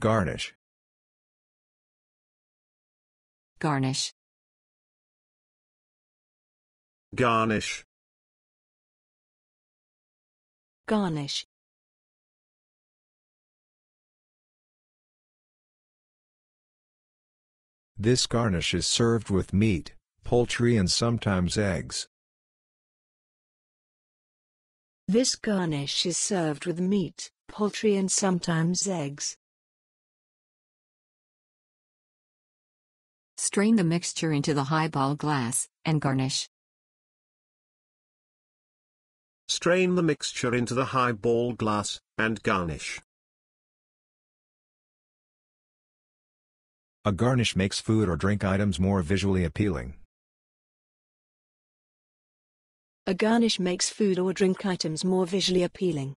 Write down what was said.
Garnish. Garnish. Garnish. Garnish. This garnish is served with meat, poultry and sometimes eggs. This garnish is served with meat, poultry and sometimes eggs. Strain the mixture into the highball glass, and garnish. Strain the mixture into the highball glass, and garnish. A garnish makes food or drink items more visually appealing. A garnish makes food or drink items more visually appealing.